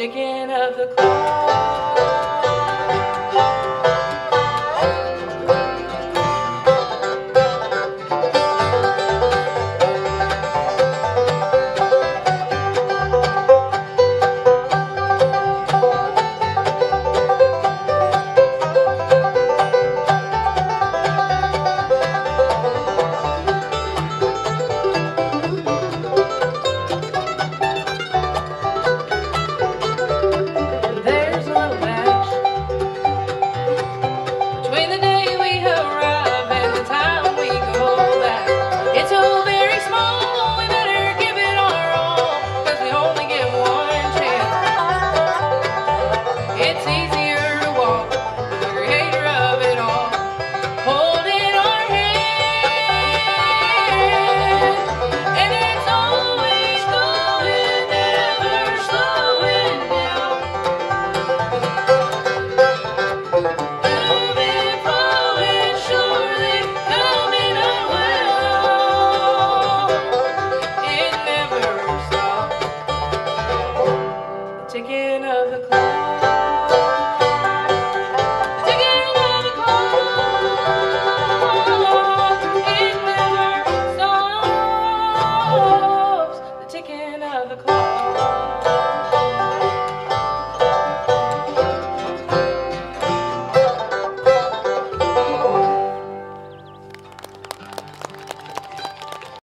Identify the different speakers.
Speaker 1: ticking of the clock. of a cloud.